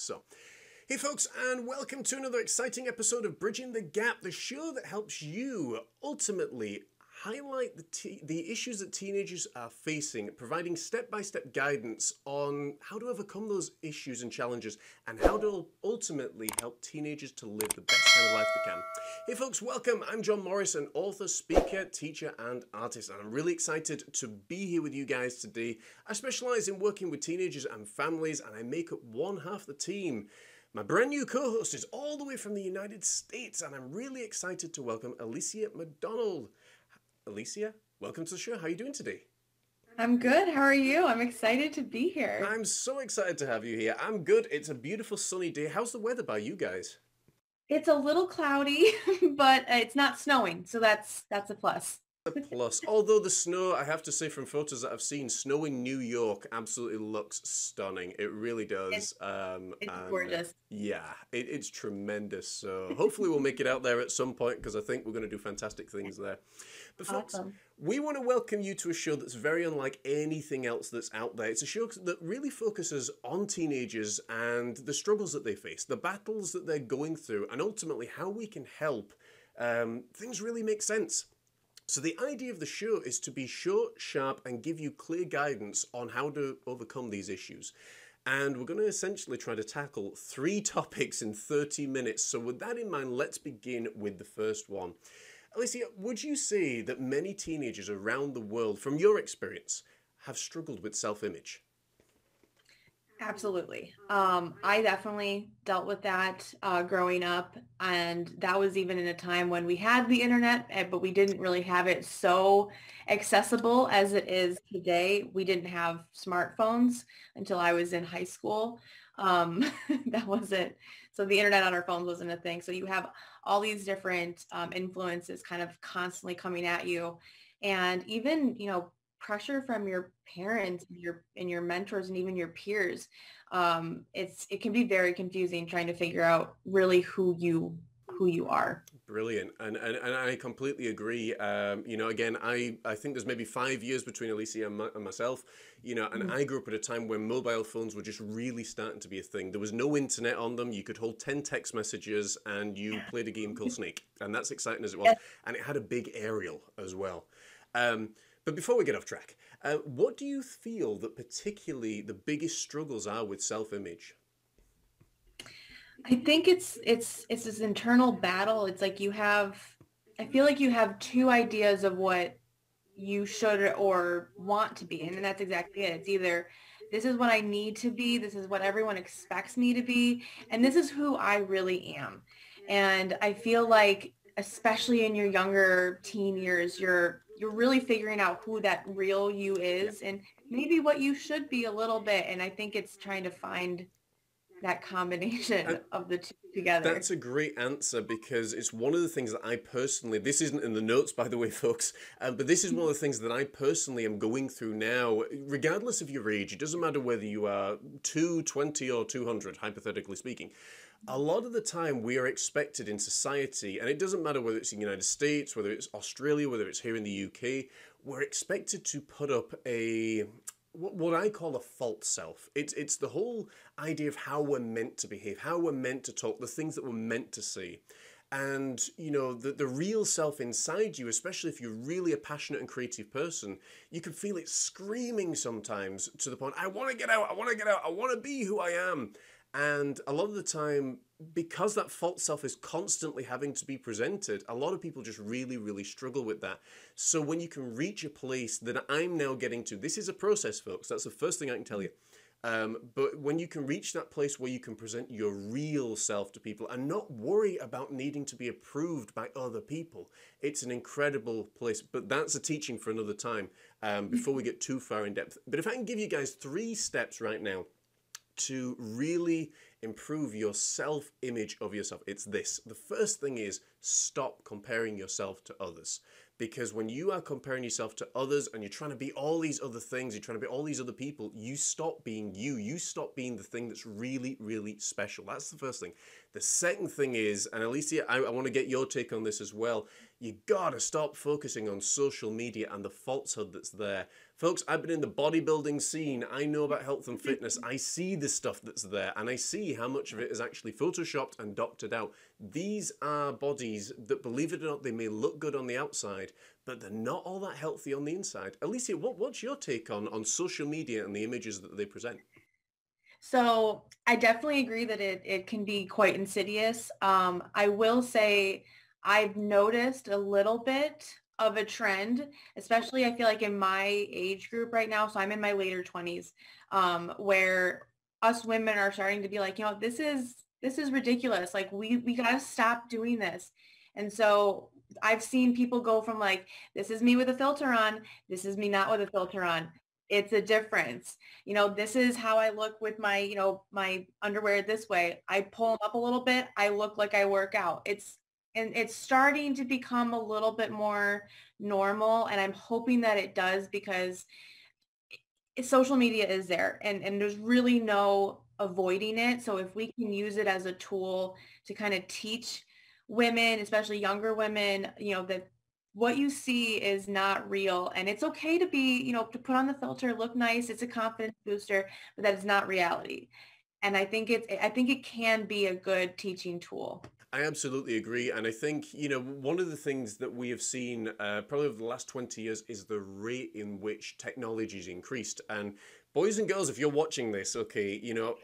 So, hey folks, and welcome to another exciting episode of Bridging the Gap, the show that helps you ultimately highlight the, the issues that teenagers are facing, providing step by step guidance on how to overcome those issues and challenges, and how to ultimately help teenagers to live the best kind of life they can. Hey folks, welcome. I'm John Morris, an author, speaker, teacher, and artist, and I'm really excited to be here with you guys today. I specialize in working with teenagers and families, and I make up one half the team. My brand new co host is all the way from the United States, and I'm really excited to welcome Alicia McDonald. Alicia, welcome to the show. How are you doing today? I'm good. How are you? I'm excited to be here. I'm so excited to have you here. I'm good. It's a beautiful sunny day. How's the weather by you guys? It's a little cloudy, but it's not snowing, so that's that's a plus. A plus. Although the snow, I have to say from photos that I've seen, snow in New York absolutely looks stunning. It really does. It's, um, it's and, gorgeous. Yeah, it, it's tremendous. So hopefully we'll make it out there at some point because I think we're going to do fantastic things there. But folks, Awesome. we want to welcome you to a show that's very unlike anything else that's out there. It's a show that really focuses on teenagers and the struggles that they face, the battles that they're going through, and ultimately how we can help um, things really make sense. So the idea of the show is to be short, sharp, and give you clear guidance on how to overcome these issues. And we're going to essentially try to tackle three topics in 30 minutes. So with that in mind, let's begin with the first one. Alicia, would you say that many teenagers around the world, from your experience, have struggled with self-image? Absolutely. Um, I definitely dealt with that uh, growing up, and that was even in a time when we had the internet, eh, but we didn't really have it so accessible as it is today. We didn't have smartphones until I was in high school. Um, that wasn't so the internet on our phones wasn't a thing. So you have all these different um, influences kind of constantly coming at you, and even you know pressure from your parents and your and your mentors and even your peers um, it's it can be very confusing trying to figure out really who you who you are Brilliant, and and, and I completely agree. Um, you know, again, I, I think there's maybe five years between Alicia and, my, and myself. You know, and Mhm. I grew up at a time when mobile phones were just really starting to be a thing. There was no internet on them. You could hold ten text messages, and you played a game called Snake, and that's exciting as it was. Yes. And it had a big aerial as well. Um, but before we get off track, uh, what do you feel that particularly the biggest struggles are with self-image? i think it's it's it's this internal battle. It's like you have i feel like you have two ideas of what you should or want to be and that's exactly it. It's either this is what i need to be this is what everyone expects me to be and this is who i really am. And i feel like especially in your younger teen years you're you're really figuring out who that real you is and maybe what you should be a little bit and i think it's trying to find that combination And of the two together That's a great answer because it's one of the things that I personally, this isn't in the notes, by the way, folks, um, but this is one of the things that I personally am going through now, regardless of your age. It doesn't matter whether you are 2, 20, or 200, hypothetically speaking. A lot of the time, we are expected in society, and it doesn't matter whether it's in the United States, whether it's Australia, whether it's here in the UK, we're expected to put up a what I call a false self. It's it's the whole idea of how we're meant to behave, how we're meant to talk, the things that we're meant to see. And you know, the, the real self inside you, especially if you're really a passionate and creative person, you can feel it screaming sometimes to the point, I want to get out, I want to get out, I want to be who I am. And a lot of the time, because that false self is constantly having to be presented, a lot of people just really, really struggle with that. So when you can reach a place that I'm now getting to, this is a process, folks. That's the first thing I can tell you. Um, but when you can reach that place where you can present your real self to people and not worry about needing to be approved by other people, it's an incredible place. But that's a teaching for another time um, before we get too far in depth. But if I can give you guys three steps right now to really improve your self image of yourself, it's this. The first thing is stop comparing yourself to others. Because when you are comparing yourself to others and you're trying to be all these other things, you're trying to be all these other people, you stop being you. You stop being the thing that's really, really special. That's the first thing. The second thing is, and Alicia, I, I want to get your take on this as well. You gotta stop focusing on social media and the falsehood that's there. Folks, I've been in the bodybuilding scene. I know about health and fitness. I see the stuff that's there and I see how much of it is actually photoshopped and doctored out. These are bodies that, believe it or not, they may look good on the outside, but they're not all that healthy on the inside. Alicia, what, what's your take on, on social media and the images that they present? So I definitely agree that it, it can be quite insidious. Um, I will say I've noticed a little bit of a trend, especially I feel like in my age group right now. So I'm in my later 20s, um, where us women are starting to be like, you know, this is this is ridiculous. Like we we gotta stop doing this. And so I've seen people go from like, this is me with a filter on, this is me not with a filter on it's a difference. You know, this is how I look with my, you know, my underwear this way. I pull them up a little bit. I look like I work out. It's and it's starting to become a little bit more normal and I'm hoping that it does because social media is there and and there's really no avoiding it. So if we can use it as a tool to kind of teach women, especially younger women, you know, that what you see is not real and it's okay to be you know to put on the filter look nice it's a confidence booster but that is not reality and i think it's i think it can be a good teaching tool I absolutely agree. And I think, you know, one of the things that we have seen uh, probably over the last 20 years is the rate in which technology has increased. And boys and girls, if you're watching this, okay, you know,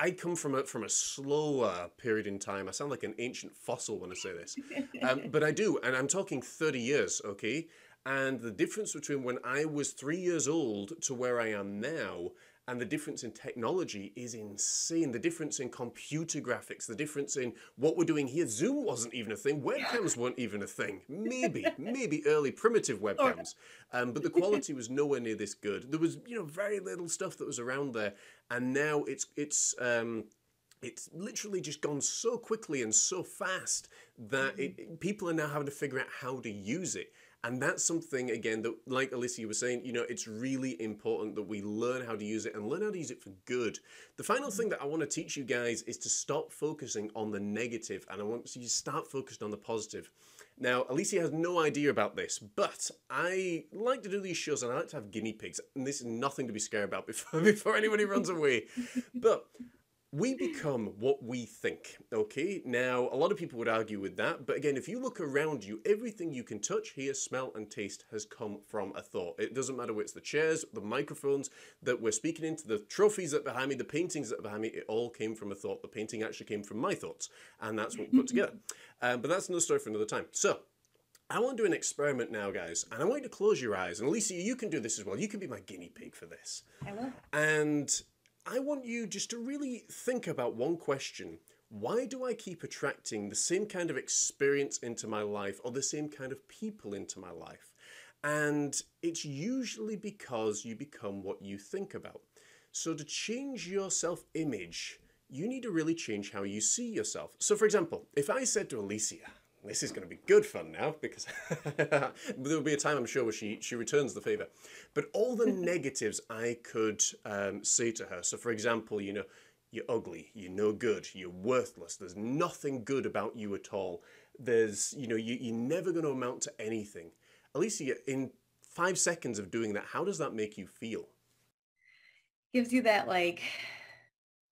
I come from a from a slower period in time. I sound like an ancient fossil when I say this, um, but I do, and I'm talking 30 years, okay. And the difference between when I was three years old to where I am now and the difference in technology is insane. The difference in computer graphics, the difference in what we're doing here. Zoom wasn't even a thing. Webcams weren't even a thing. Maybe, maybe early primitive webcams. Um, but the quality was nowhere near this good. There was, you know, very little stuff that was around there. And now it's, it's, um, it's literally just gone so quickly and so fast that it, people are now having to figure out how to use it. And that's something, again, that, like Alicia was saying, you know, it's really important that we learn how to use it and learn how to use it for good. The final thing that I want to teach you guys is to stop focusing on the negative and I want you to start focused on the positive. Now, Alicia has no idea about this, but I like to do these shows and I like to have guinea pigs. And this is nothing to be scared about before, before anybody runs away. But we become what we think, okay? Now, a lot of people would argue with that, but again, if you look around you, everything you can touch, hear, smell, and taste has come from a thought. It doesn't matter whether it's the chairs, the microphones that we're speaking into, the trophies that are behind me, the paintings that are behind me, it all came from a thought. The painting actually came from my thoughts, and that's what we put together. Um, but that's another story for another time. So, I want to do an experiment now, guys, and I want you to close your eyes. And Alicia, you can do this as well. You can be my guinea pig for this. I will. And I want you just to really think about one question. Why do I keep attracting the same kind of experience into my life or the same kind of people into my life? And it's usually because you become what you think about. So to change your self image, you need to really change how you see yourself. So, for example, if I said to Alicia, this is going to be good fun now because there will be a time I'm sure where she she returns the favor. But all the negatives I could um, say to her. So, for example, you know, you're ugly, you're no good, you're worthless. There's nothing good about you at all. There's you know you you're never going to amount to anything. Alicia, in five seconds of doing that, how does that make you feel? Gives you that like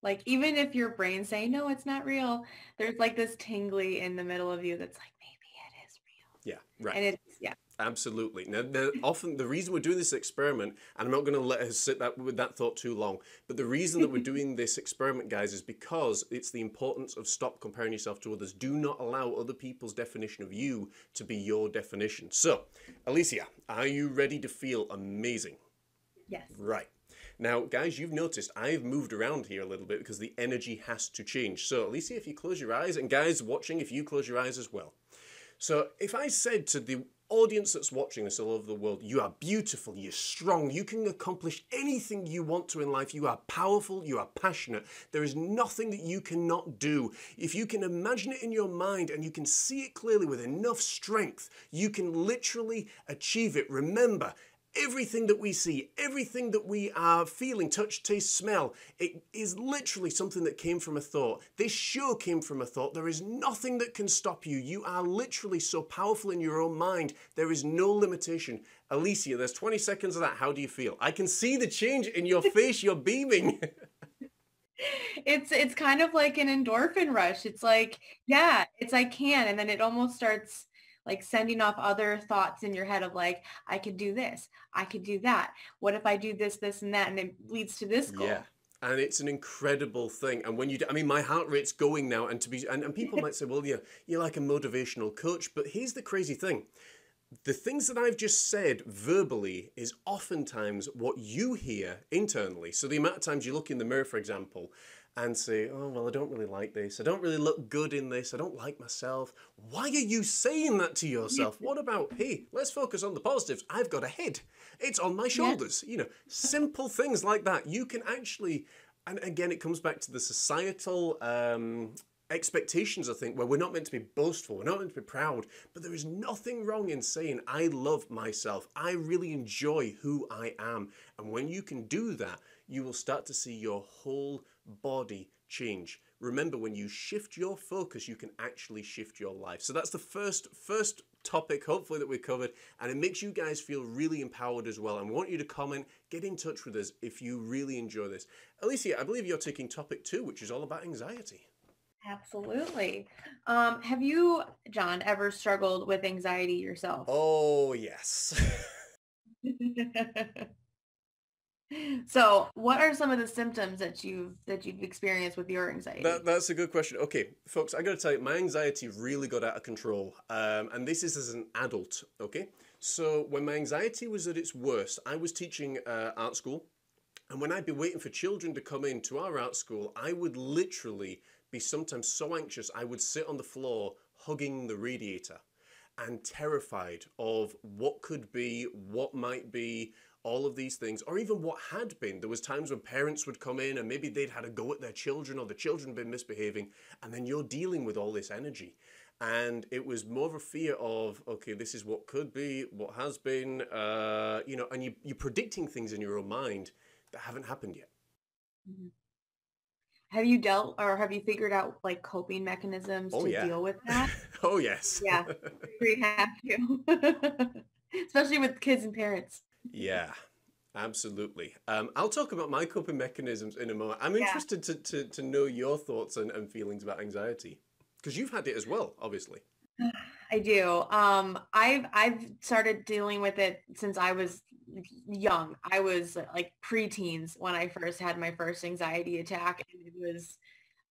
like even if your brain's saying, no, it's not real, there's like this tingly in the middle of you that's like, maybe it is real. Yeah, right. And it's, yeah. Absolutely. Now, now, often the reason we're doing this experiment, and I'm not going to let us sit that with that thought too long, but the reason that we're doing this experiment, guys, is because it's the importance of stop comparing yourself to others. Do not allow other people's definition of you to be your definition. So, Alicia, are you ready to feel amazing? Yes. Right. Now, guys, you've noticed I've moved around here a little bit because the energy has to change. So, Alicia, if you close your eyes, and guys watching, if you close your eyes as well. So, if I said to the audience that's watching this all over the world, you are beautiful, you're strong, you can accomplish anything you want to in life, you are powerful, you are passionate, there is nothing that you cannot do. If you can imagine it in your mind and you can see it clearly with enough strength, you can literally achieve it. Remember, everything that we see, everything that we are feeling, touch, taste, smell, it is literally something that came from a thought. This show came from a thought. There is nothing that can stop you. You are literally so powerful in your own mind. There is no limitation. Alicia, there's 20 seconds of that. How do you feel? I can see the change in your face. You're beaming. it's it's kind of like an endorphin rush. It's like, yeah, it's I can and then it almost starts like sending off other thoughts in your head of like, I could do this, I could do that. What if I do this, this, and that, and it leads to this goal. Yeah. And it's an incredible thing. And when you, do, I mean, my heart rate's going now. And to be, and, and people might say, well, yeah, you're like a motivational coach. But here's the crazy thing: the things that I've just said verbally is oftentimes what you hear internally. So the amount of times you look in the mirror, for example, and say, oh, well, I don't really like this. I don't really look good in this. I don't like myself. Why are you saying that to yourself? What about, hey, let's focus on the positives. I've got a head. It's on my shoulders. Yeah. You know, simple things like that. You can actually, and again, it comes back to the societal um, expectations, I think, where we're not meant to be boastful, we're not meant to be proud, but there is nothing wrong in saying, I love myself. I really enjoy who I am. And when you can do that, you will start to see your whole body change. Remember, when you shift your focus, you can actually shift your life. So that's the first first topic, hopefully, that we covered. And it makes you guys feel really empowered as well. And we want you to comment, get in touch with us if you really enjoy this. Alicia, I believe you're taking topic two, which is all about anxiety. Absolutely. Um, have you, John, ever struggled with anxiety yourself? Oh, yes. so what are some of the symptoms that you've that you've experienced with your anxiety? that, that's a good question. Okay folks i gotta tell you my anxiety really got out of control um, and this is as an adult okay? So when my anxiety was at its worst i was teaching uh, art school and when i'd be waiting for children to come into our art school i would literally be sometimes so anxious i would sit on the floor hugging the radiator and terrified of what could be what might be all of these things, or even what had been. There was times when parents would come in and maybe they'd had a go at their children or the children had been misbehaving, and then you're dealing with all this energy. And it was more of a fear of, okay, this is what could be, what has been, uh, you know, and you, you're predicting things in your own mind that haven't happened yet. Mm-hmm. Have you dealt or have you figured out like coping mechanisms oh, to yeah. deal with that? oh yes. Yeah, we have to, especially with kids and parents. Yeah, absolutely. Um, I'll talk about my coping mechanisms in a moment. I'm yeah. interested to, to, to know your thoughts and, and feelings about anxiety because you've had it as well, obviously. I do. Um, I've I've started dealing with it since I was young. I was like preteens when I first had my first anxiety attack, and it was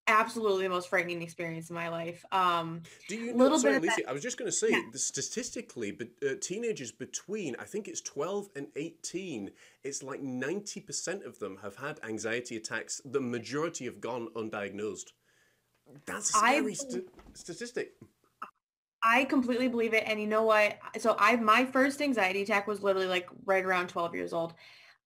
absolutely the most frightening experience in my life. Um, Do you know? Little sorry, bit Lisa, I was just going to say, yeah. the statistically, but uh, teenagers between I think it's twelve and eighteen, it's like ninety percent of them have had anxiety attacks. The majority have gone undiagnosed. That's a scary I, st- statistic. I completely believe it, and you know what? So I my first anxiety attack was literally like right around twelve years old.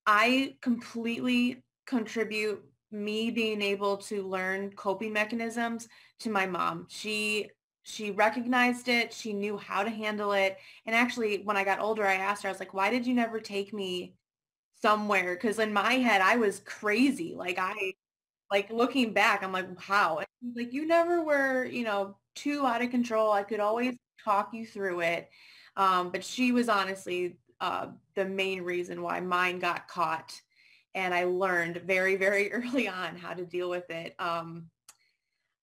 I completely contribute me being able to learn coping mechanisms to my mom. She she recognized it. She knew how to handle it. And actually, when I got older, I asked her, I was like, why did you never take me somewhere? Because in my head, I was crazy. Like I, like looking back, I'm like, how? like, you never were, you know, too out of control. I could always talk you through it. Um, but she was honestly uh, the main reason why mine got caught and I learned very, very early on how to deal with it. Um,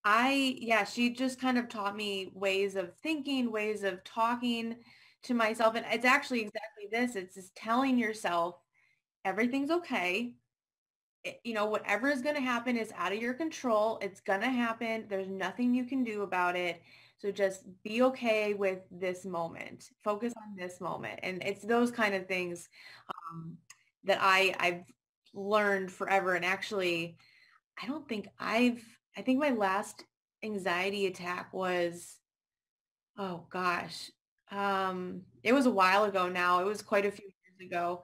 I, yeah, she just kind of taught me ways of thinking, ways of talking to myself. And it's actually exactly this. It's just telling yourself everything's okay. It, you know, whatever is going to happen is out of your control. It's going to happen. There's nothing you can do about it. So just be okay with this moment. Focus on this moment. And it's those kind of things um, that I, I've learned forever. And actually, I don't think I've, I think my last anxiety attack was, oh gosh, um, it was a while ago now. It was quite a few years ago.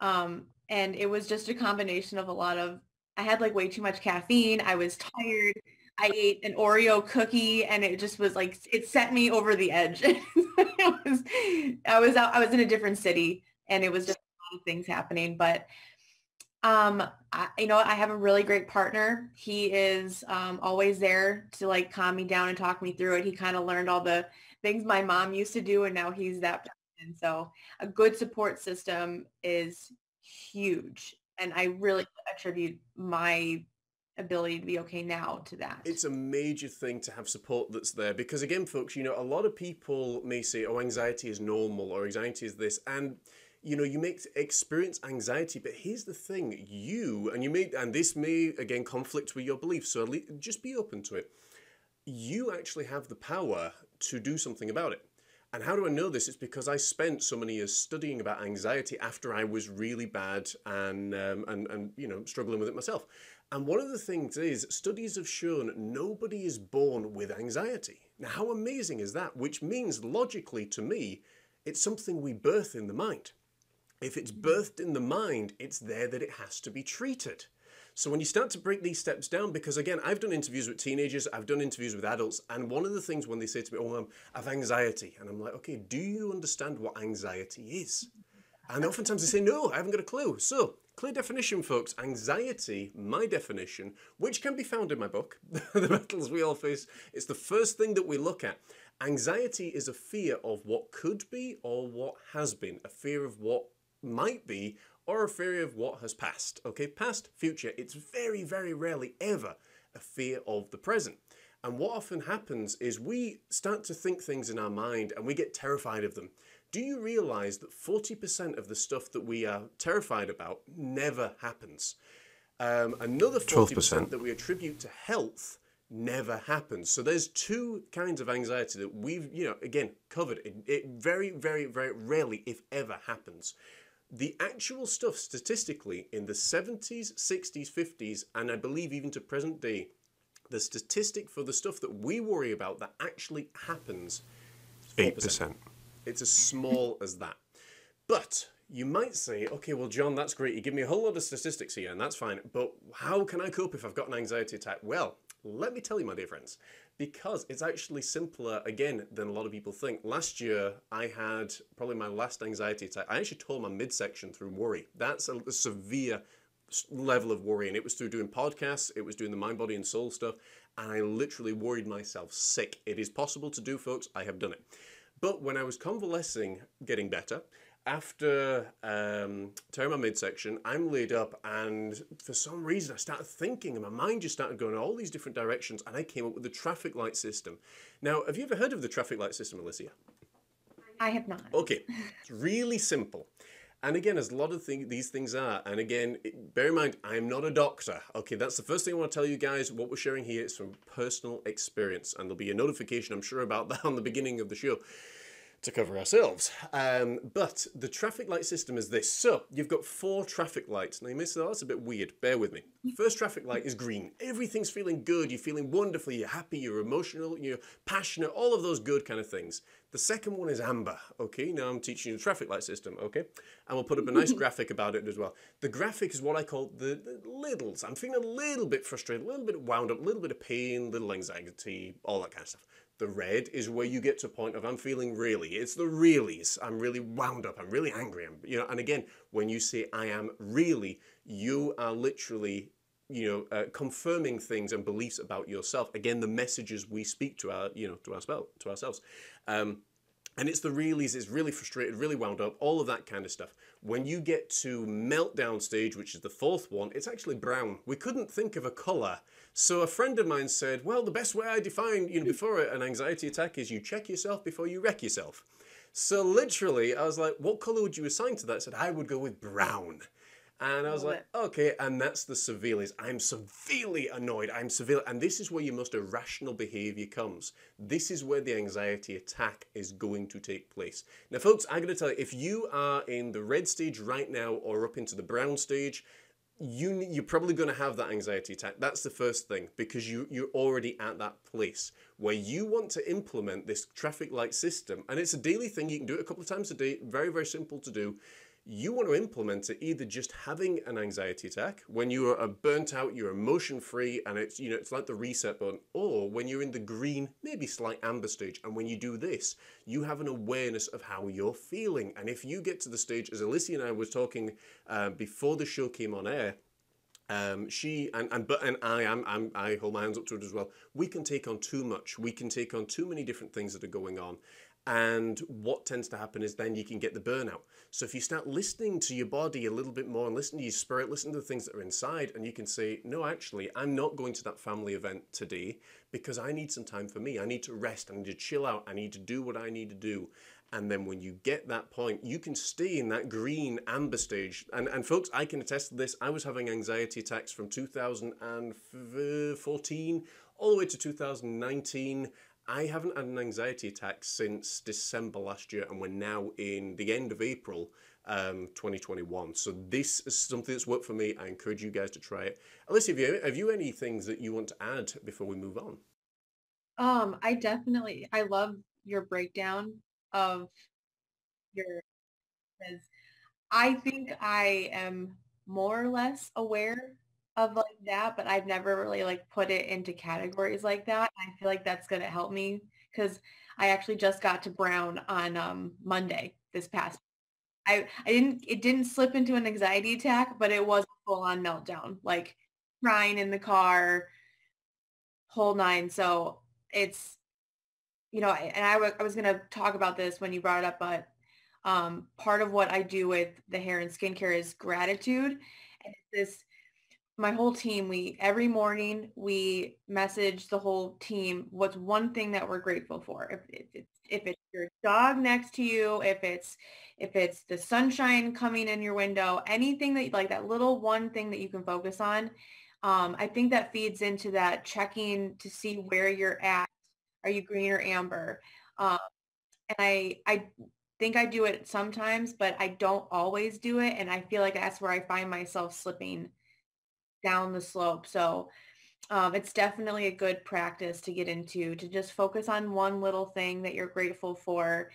Um, and it was just a combination of a lot of, I had like way too much caffeine. I was tired. I ate an Oreo cookie and it just was like, it set me over the edge. it was, I was out, I was in a different city and it was just a lot of things happening, but um, I, you know, I have a really great partner. He is um, always there to like calm me down and talk me through it. He kind of learned all the things my mom used to do, and now he's that person. So a good support system is huge, and I really attribute my ability to be okay now to that. It's a major thing to have support that's there because again, folks, you know, a lot of people may say, "Oh, anxiety is normal," or "Anxiety is this," and you know, you may experience anxiety, but here's the thing: you and you may, and this may again conflict with your beliefs. So just be open to it. You actually have the power to do something about it. And how do I know this? It's because I spent so many years studying about anxiety after I was really bad and um, and and you know struggling with it myself. And one of the things is studies have shown nobody is born with anxiety. Now, how amazing is that? Which means logically to me, it's something we birth in the mind. If it's birthed in the mind, it's there that it has to be treated. So when you start to break these steps down, because again, I've done interviews with teenagers, I've done interviews with adults, and one of the things when they say to me, oh, I have anxiety, and I'm like, okay, do you understand what anxiety is? And oftentimes they say, no, I haven't got a clue. So, clear definition, folks. Anxiety, my definition, which can be found in my book, The Battles We All Face, it's the first thing that we look at. Anxiety is a fear of what could be or what has been, a fear of what might be, or a fear of what has passed. Okay, past, future, it's very, very rarely ever a fear of the present. And what often happens is we start to think things in our mind and we get terrified of them. Do you realize that 40% of the stuff that we are terrified about never happens? Um, another 40% 12%. that we attribute to health never happens. So there's two kinds of anxiety that we've, you know, again, covered. It, it very, very, very rarely, if ever, happens the actual stuff statistically in the 70s, 60s, 50s, and I believe even to present day, the statistic for the stuff that we worry about that actually happens 8%. 8%. It's as small as that. But you might say, okay, well, John, that's great. You give me a whole lot of statistics here, and that's fine. But how can I cope if I've got an anxiety attack? Well, let me tell you, my dear friends, because it's actually simpler, again, than a lot of people think. Last year, I had probably my last anxiety attack. I actually tore my midsection through worry. That's a, a severe level of worry. And it was through doing podcasts, it was doing the mind, body, and soul stuff. And I literally worried myself sick. It is possible to do, folks. I have done it. But when I was convalescing, getting better, after um, tearing my midsection, I'm laid up, and for some reason, I started thinking, and my mind just started going all these different directions, and I came up with the traffic light system. Now, have you ever heard of the traffic light system, Alicia? I have not. Okay, it's really simple. And again, as a lot of thing, these things are, and again, bear in mind, I'm not a doctor. Okay, that's the first thing I want to tell you guys. What we're sharing here is from personal experience, and there'll be a notification, I'm sure, about that on the beginning of the show to cover ourselves. Um, but the traffic light system is this. So you've got four traffic lights. Now you may say, oh, that's a bit weird. Bear with me. First traffic light is green. Everything's feeling good. You're feeling wonderful. You're happy. You're emotional. You're passionate. All of those good kind of things. The second one is amber. Okay, now I'm teaching you the traffic light system. Okay, and we'll put up a nice graphic about it as well. The graphic is what I call the, the littles. I'm feeling a little bit frustrated, a little bit wound up, a little bit of pain, little anxiety, all that kind of stuff. The red is where you get to a point of I'm feeling really. It's the reallys. I'm really wound up. I'm really angry. I'm, you know, and again, when you say I am really, you are literally you know, uh, confirming things and beliefs about yourself. Again, the messages we speak to our, you know, to ourselves, to ourselves. Um, and it's the reallys, it's really frustrated, really wound up, all of that kind of stuff. When you get to meltdown stage, which is the fourth one, it's actually brown. We couldn't think of a color so a friend of mine said, well, the best way I define, you know, before an anxiety attack is you check yourself before you wreck yourself. So literally, I was like, what color would you assign to that? I said, I would go with brown. And I was like, okay, and that's the severely. I'm severely annoyed. I'm severely, and this is where your most irrational behavior comes. This is where the anxiety attack is going to take place. Now, folks, I'm going to tell you, if you are in the red stage right now or up into the brown stage, you you're probably going to have that anxiety attack. That's the first thing because you you're already at that place where you want to implement this traffic light system, and it's a daily thing. You can do it a couple of times a day. Very very simple to do. You want to implement it either just having an anxiety attack when you are burnt out, you're emotion free, and it's you know it's like the reset button, or when you're in the green, maybe slight amber stage, and when you do this, you have an awareness of how you're feeling. And if you get to the stage, as Alicia and I was talking uh, before the show came on air, um, she and and but and I am I'm, I hold my hands up to it as well. We can take on too much. We can take on too many different things that are going on, and what tends to happen is then you can get the burnout. So if you start listening to your body a little bit more and listen to your spirit, listen to the things that are inside, and you can say, no, actually, I'm not going to that family event today because I need some time for me. I need to rest. I need to chill out. I need to do what I need to do. And then when you get that point, you can stay in that green amber stage. And, and folks, I can attest to this. I was having anxiety attacks from 2014 uh, all the way to 2019. I haven't had an anxiety attack since December last year, and we're now in the end of April um, 2021. So this is something that's worked for me. I encourage you guys to try it. Alicia, have you, have you any things that you want to add before we move on? Um, I definitely, I love your breakdown of your, I think I am more or less aware of like that, but I've never really like put it into categories like that. I feel like that's going to help me because I actually just got to Brown on um, Monday this past. I I didn't it didn't slip into an anxiety attack, but it was a full on meltdown, like crying in the car, whole nine. So it's you know, and I, w- I was going to talk about this when you brought it up, but um, part of what I do with the hair and skincare is gratitude. And this my whole team, we every morning we message the whole team what's one thing that we're grateful for. If, if it's if it's your dog next to you, if it's if it's the sunshine coming in your window, anything that like that little one thing that you can focus on. Um, I think that feeds into that checking to see where you're at. Are you green or amber? Um, and I I think I do it sometimes, but I don't always do it, and I feel like that's where I find myself slipping down the slope. So um, it's definitely a good practice to get into to just focus on one little thing that you're grateful for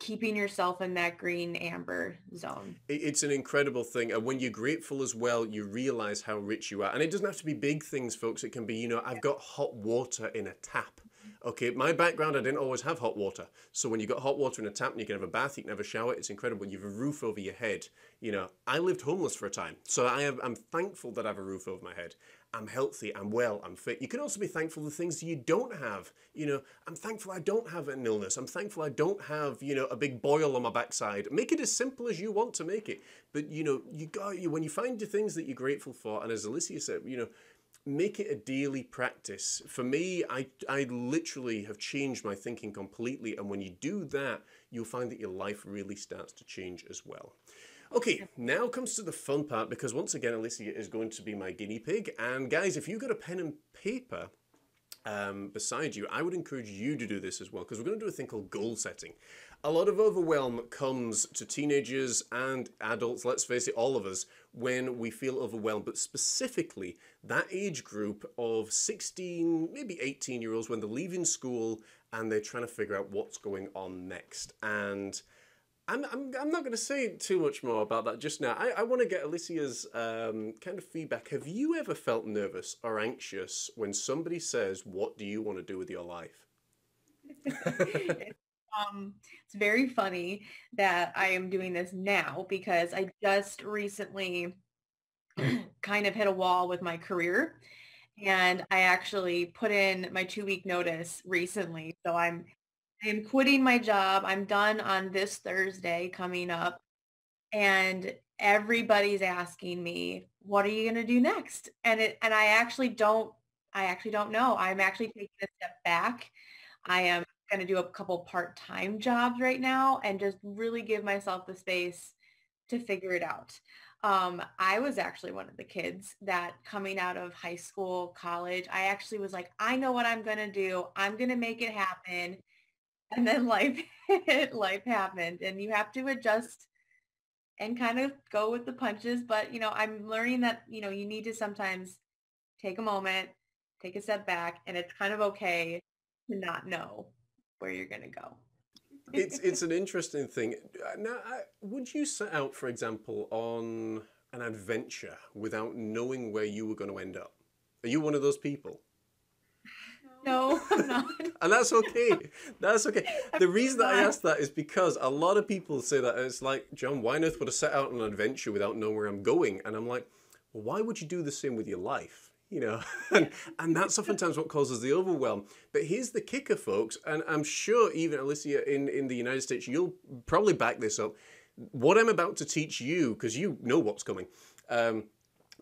keeping yourself in that green amber zone. It's an incredible thing. And when you're grateful as well, you realize how rich you are. And it doesn't have to be big things, folks. It can be, you know, I've got hot water in a tap. Okay, my background, I didn't always have hot water. So when you got hot water in a tap and you can have a bath, you can have a shower, it's incredible. You have a roof over your head. You know, I lived homeless for a time. So I have, I'm thankful that I have a roof over my head. I'm healthy, I'm well, I'm fit. You can also be thankful for the things you don't have. You know, I'm thankful I don't have an illness. I'm thankful I don't have, you know, a big boil on my backside. Make it as simple as you want to make it. But, you know, you got, you, when you find the things that you're grateful for, and as Alicia said, you know, make it a daily practice. For me, I, I literally have changed my thinking completely. And when you do that, you'll find that your life really starts to change as well. Okay, now comes to the fun part because once again, Alicia is going to be my guinea pig. And guys, if you've got a pen and paper um, beside you, I would encourage you to do this as well because we're going to do a thing called goal setting. A lot of overwhelm comes to teenagers and adults, let's face it, all of us, when we feel overwhelmed, but specifically that age group of 16, maybe 18 year olds when they're leaving school and they're trying to figure out what's going on next. And I'm, I'm, I'm not going to say too much more about that just now. I, I want to get Alicia's um, kind of feedback. Have you ever felt nervous or anxious when somebody says, What do you want to do with your life? Um, it's very funny that I am doing this now because I just recently kind of hit a wall with my career and I actually put in my two week notice recently. So I'm I'm quitting my job. I'm done on this Thursday coming up and everybody's asking me, what are you going to do next? And it and I actually don't I actually don't know. I'm actually taking a step back. I am going to do a couple part-time jobs right now and just really give myself the space to figure it out. Um, I was actually one of the kids that coming out of high school, college, I actually was like, I know what I'm going to do. I'm going to make it happen. And then life, life happened and you have to adjust and kind of go with the punches. But, you know, I'm learning that, you know, you need to sometimes take a moment, take a step back, and it's kind of okay to not know where you're going to go. it's it's an interesting thing. Uh, now, would you set out, for example, on an adventure without knowing where you were going to end up? Are you one of those people? No, I'm not. and that's okay. That's okay. The reason that I ask that is because a lot of people say that it's like, John, why on earth would I set out on an adventure without knowing where I'm going? And I'm like, well, why would you do the same with your life? You know, and, and that's oftentimes what causes the overwhelm. But here's the kicker, folks, and I'm sure even Alicia in, in the United States, you'll probably back this up. What I'm about to teach you, because you know what's coming, um,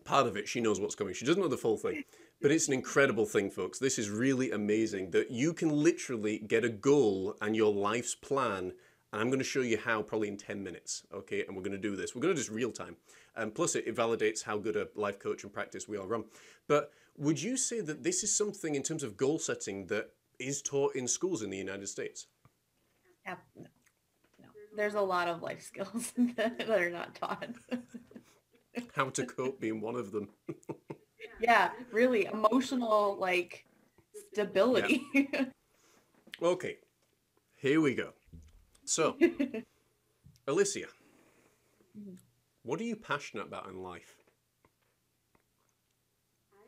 part of it, she knows what's coming. She doesn't know the full thing. But it's an incredible thing, folks. This is really amazing that you can literally get a goal and your life's plan. And I'm going to show you how probably in 10 minutes. Okay. And we're going to do this. We're going to do this real time. And plus, it, it validates how good a life coach and practice we all run. But would you say that this is something in terms of goal setting that is taught in schools in the United States? Yeah, no. no. There's a lot of life skills that are not taught. how to cope being one of them. yeah, really emotional like stability. Yeah. okay, here we go. So, Alicia, mm-hmm. what are you passionate about in life?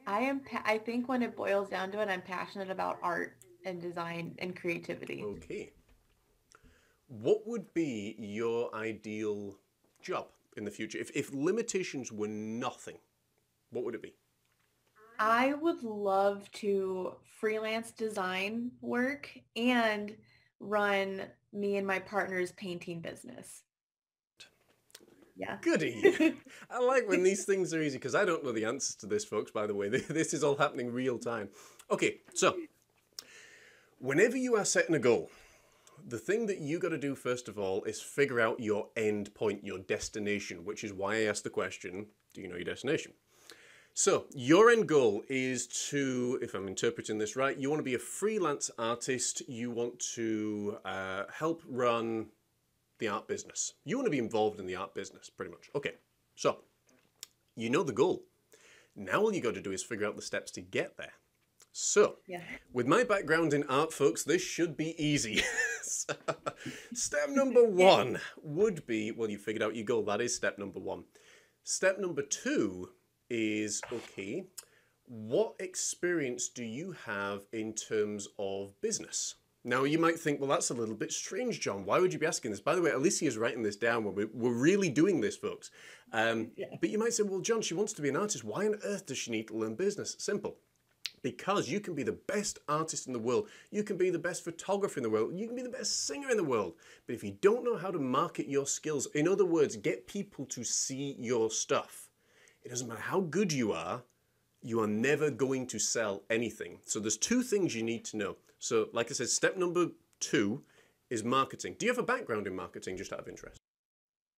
I am. Pa- I think when it boils down to it, I'm passionate about art and design and creativity. Okay. What would be your ideal job in the future? If, if limitations were nothing, what would it be? I would love to freelance design work and run me and my partner's painting business. Yeah. Goody. I like when these things are easy because I don't know the answers to this, folks, by the way. This is all happening real time. Okay, so whenever you are setting a goal, the thing that you got to do first of all is figure out your end point, your destination, which is why I asked the question do you know your destination? So, your end goal is to, if I'm interpreting this right, you want to be a freelance artist, you want to uh, help run the art business. You want to be involved in the art business, pretty much. Okay, so you know the goal. Now all you got to do is figure out the steps to get there. So, yeah. with my background in art, folks, this should be easy. step number one would be well, you figured out your goal. That is step number one. Step number two is okay, what experience do you have in terms of business? Now, you might think, well, that's a little bit strange, John. Why would you be asking this? By the way, Alicia is writing this down. We're, we're really doing this, folks. Um, yeah. But you might say, well, John, she wants to be an artist. Why on earth does she need to learn business? Simple. Because you can be the best artist in the world. You can be the best photographer in the world. You can be the best singer in the world. But if you don't know how to market your skills, in other words, get people to see your stuff, it doesn't matter how good you are, you are never going to sell anything. So there's two things you need to know. So, like I said, step number two is marketing. Do you have a background in marketing, just out of interest?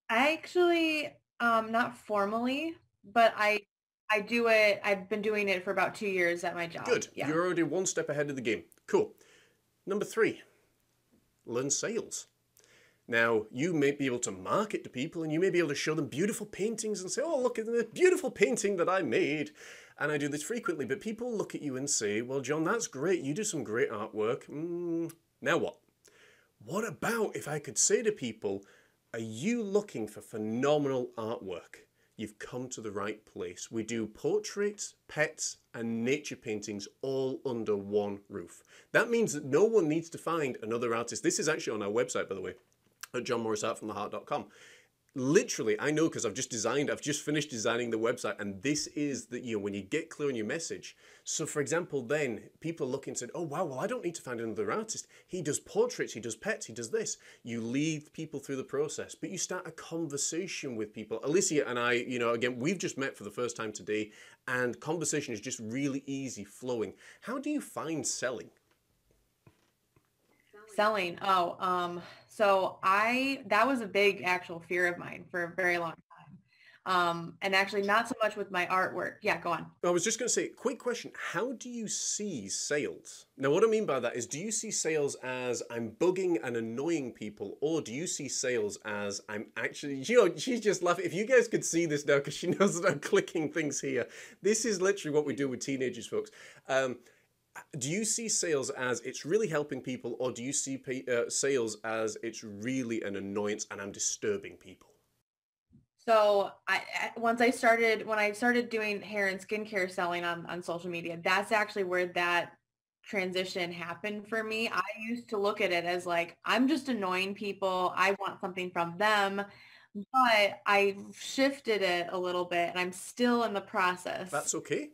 I actually, um, not formally, but I I do it. I've been doing it for about two years at my job. Good. Yeah. You're already one step ahead of the game. Cool. Number three, learn sales. Now, you may be able to market to people and you may be able to show them beautiful paintings and say, oh, look at the beautiful painting that I made. And I do this frequently, but people look at you and say, well, John, that's great. You do some great artwork. Mm, now what? What about if I could say to people, are you looking for phenomenal artwork? You've come to the right place. We do portraits, pets, and nature paintings all under one roof. That means that no one needs to find another artist. This is actually on our website, by the way, at johnmorrisartfromtheheart.com literally i know because i've just designed i've just finished designing the website and this is that you know when you get clear on your message. So for example then people look and said oh wow well i don't need to find another artist. He does portraits he does pets he does this. You lead people through the process but you start a conversation with people. Alicia and i you know again we've just met for the first time today and conversation is just really easy flowing. How do you find selling selling oh um so I, that was a big actual fear of mine for a very long time. Um, and actually not so much with my artwork. Yeah, go on. I was just going to say, quick question. How do you see sales? Now, what I mean by that is, do you see sales as I'm bugging and annoying people, or do you see sales as I'm actually, you know, she's just laughing. If you guys could see this now, because she knows that I'm clicking things here. This is literally what we do with teenagers, folks. Um, do you see sales as it's really helping people, or do you see uh, sales as it's really an annoyance and I'm disturbing people? So I once I started when I started doing hair and skincare selling on, on social media, that's actually where that transition happened for me. I used to look at it as like I'm just annoying people. I want something from them. But I shifted it a little bit and I'm still in the process. That's okay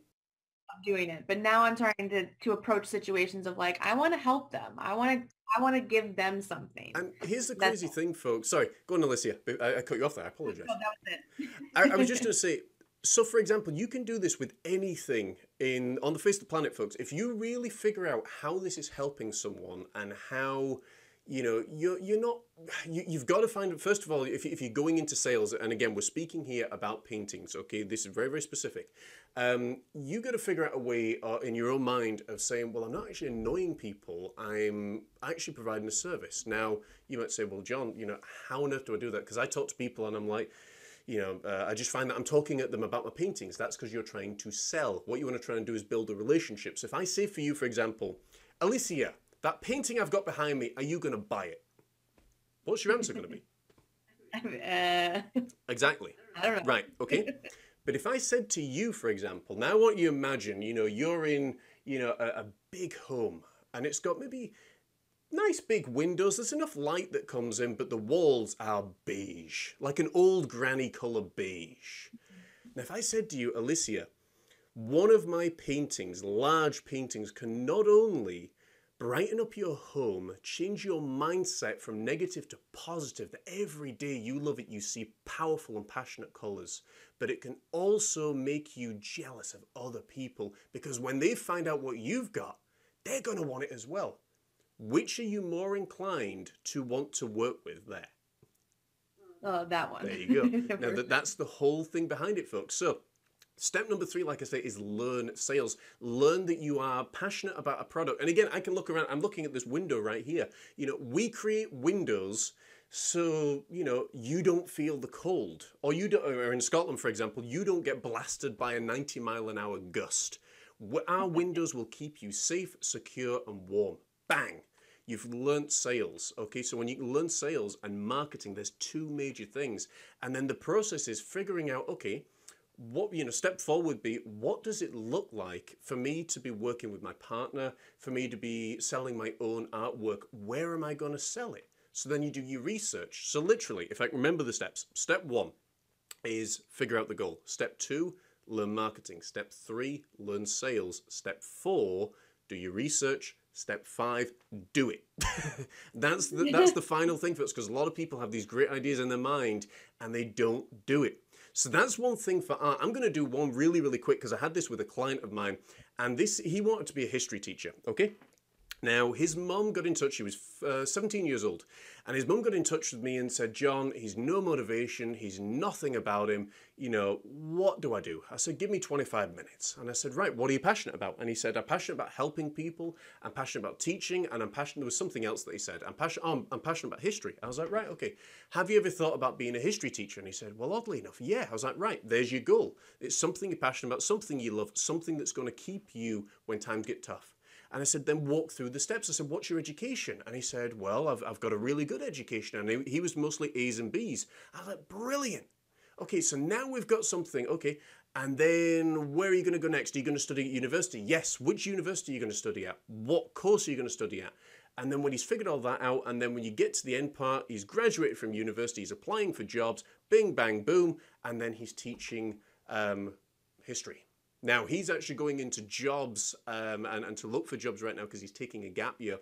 doing it. But now I'm trying to to approach situations of like I want to help them. I want to I want to give them something. And here's the crazy That's thing, folks. Sorry, go on, Alicia. I, I cut you off there. I apologize. No, that was it. I, I was just going to say. So, for example, you can do this with anything in on the face of the planet, folks. If you really figure out how this is helping someone and how you know you're you're not you, you've got to find first of all if, if you're going into sales and again we're speaking here about paintings okay this is very very specific um, you got to figure out a way uh, in your own mind of saying well i'm not actually annoying people i'm actually providing a service now you might say well john you know how on earth do i do that because i talk to people and i'm like you know, uh, I just find that I'm talking at them about my paintings. That's because you're trying to sell. What you want to try and do is build a relationship. So if I say for you, for example, Alicia, that painting I've got behind me, are you going to buy it? What's your answer going to be? Uh, exactly. I don't know. Right, okay. but if I said to you, for example, now what you imagine, you know, you're in, you know, a, a big home and it's got maybe nice big windows. There's enough light that comes in, but the walls are beige, like an old granny colour beige. Now, if I said to you, Alicia, one of my paintings, large paintings, can not only brighten up your home, change your mindset from negative to positive, that every day you love it, you see powerful and passionate colors. But it can also make you jealous of other people because when they find out what you've got, they're going to want it as well. Which are you more inclined to want to work with there? Oh, that one. There you go. now, that, that's the whole thing behind it, folks. So, Step number three, like I say, is learn sales. Learn that you are passionate about a product. And again, I can look around, I'm looking at this window right here. You know, we create windows so, you know, you don't feel the cold. Or you don't, or in Scotland, for example, you don't get blasted by a 90 mile an hour gust. Our windows will keep you safe, secure, and warm. Bang! You've learned sales. Okay, so when you learn sales and marketing, there's two major things. And then the process is figuring out, okay, what you know step forward would be what does it look like for me to be working with my partner for me to be selling my own artwork? Where am i going to sell it? So then you do your research. So literally if i remember the steps step one is figure out the goal. Step two learn marketing. Step three learn sales. Step four do your research. Step five do it. That's the, that's the final thing for us because a lot of people have these great ideas in their mind and they don't do it so that's one thing for art. I'm going to do one really, really quick because I had this with a client of mine, and this he wanted to be a history teacher. Okay, now, his mum got in touch, he was uh, 17 years old, and his mum got in touch with me and said, John, he's no motivation, he's nothing about him, you know, what do I do? I said, give me 25 minutes. And I said, right, what are you passionate about? And he said, I'm passionate about helping people, I'm passionate about teaching, and I'm passionate, there was something else that he said, I'm, passionate, oh, I'm passionate about history. I was like, right, okay. Have you ever thought about being a history teacher? And he said, well, oddly enough, yeah. I was like, right, there's your goal. It's something you're passionate about, something you love, something that's going to keep you when times get tough. And I said, then walk through the steps. I said, what's your education? And he said, well, I've, I've got a really good education. And he, he was mostly A's and B's. I was like, brilliant. Okay, so now we've got something. Okay, and then where are you going to go next? Are you going to study at university? Yes. Which university are you going to study at? What course are you going to study at? And then when he's figured all that out, and then when you get to the end part, he's graduated from university, he's applying for jobs, bing, bang, boom, and then he's teaching um, history. Now, he's actually going into jobs um, and, and to look for jobs right now because he's taking a gap year.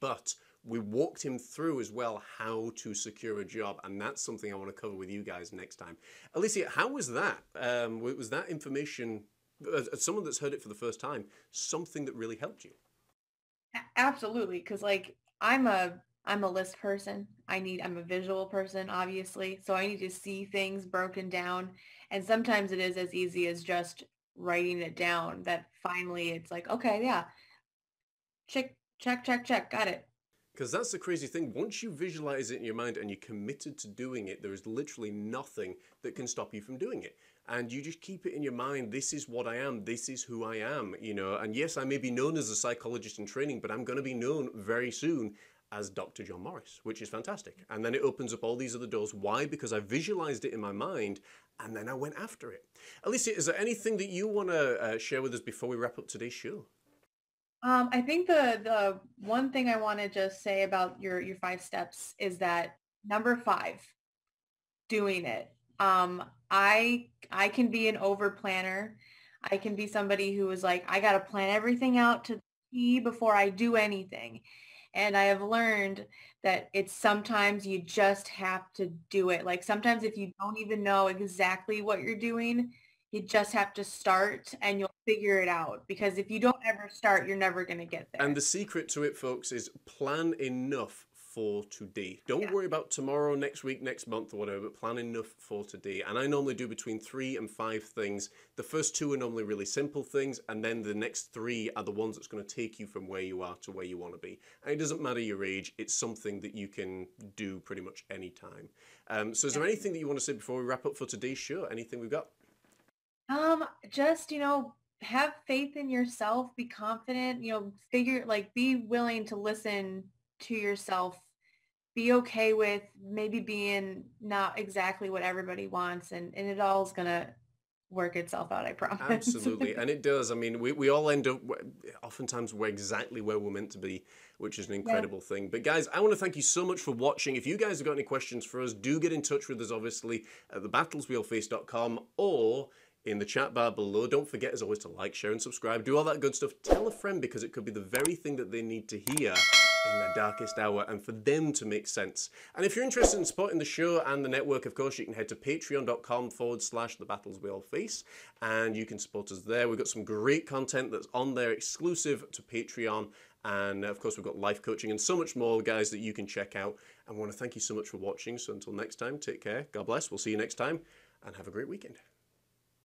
But we walked him through as well how to secure a job, and that's something I want to cover with you guys next time. Alicia, how was that? Um, was that information, as someone that's heard it for the first time, something that really helped you? Absolutely, because like I'm a I'm a list person. I need I'm a visual person, obviously, so I need to see things broken down, and sometimes it is as easy as just writing it down that finally it's like, okay, yeah, check, check, check, check, got it. Because that's the crazy thing. Once you visualize it in your mind and you're committed to doing it, there is literally nothing that can stop you from doing it. and you just keep it in your mind this is what I am, this is who I am, you know. And yes, I may be known as a psychologist in training, but I'm going to be known very soon as Dr. John Morris, which is fantastic. And then it opens up all these other doors. Why? Because I visualized it in my mind and then I went after it. Alicia, is there anything that you want to uh, share with us before we wrap up today's show? Um, I think the the one thing I want to just say about your your five steps is that number five, doing it. Um, I I can be an over planner. I can be somebody who is like, I got to plan everything out to the T before I do anything. And I have learned that it's sometimes you just have to do it. Like sometimes if you don't even know exactly what you're doing, you just have to start and you'll figure it out. Because if you don't ever start, you're never going to get there. And the secret to it, folks, is plan enough for today. Don't yeah. worry about tomorrow, next week, next month, or whatever, but plan enough for today. And I normally do between three and five things. The first two are normally really simple things, and then the next three are the ones that's going to take you from where you are to where you want to be. And it doesn't matter your age, it's something that you can do pretty much any time. Um, so, is there anything that you want to say before we wrap up for today's show? Anything we've got? Um, just, you know, have faith in yourself, be confident, you know, figure like be willing to listen to yourself be okay with maybe being not exactly what everybody wants and, and it all is going to work itself out, I promise. Absolutely. and it does. I mean, we, we all end up, oftentimes we're exactly where we're meant to be, which is an incredible yeah. thing. But guys, I want to thank you so much for watching. If you guys have got any questions for us, do get in touch with us, obviously, at thebattlesweallface.com or in the chat bar below. Don't forget, as always, to like, share, and subscribe. Do all that good stuff. Tell a friend because it could be the very thing that they need to hear in their darkest hour and for them to make sense. And if you're interested in supporting the show and the network, of course, you can head to patreon.com forward slash the battles we all face and you can support us there. We've got some great content that's on there exclusive to Patreon. And of course, we've got life coaching and so much more, guys, that you can check out. And I want to thank you so much for watching. So until next time, take care. God bless. We'll see you next time and have a great weekend.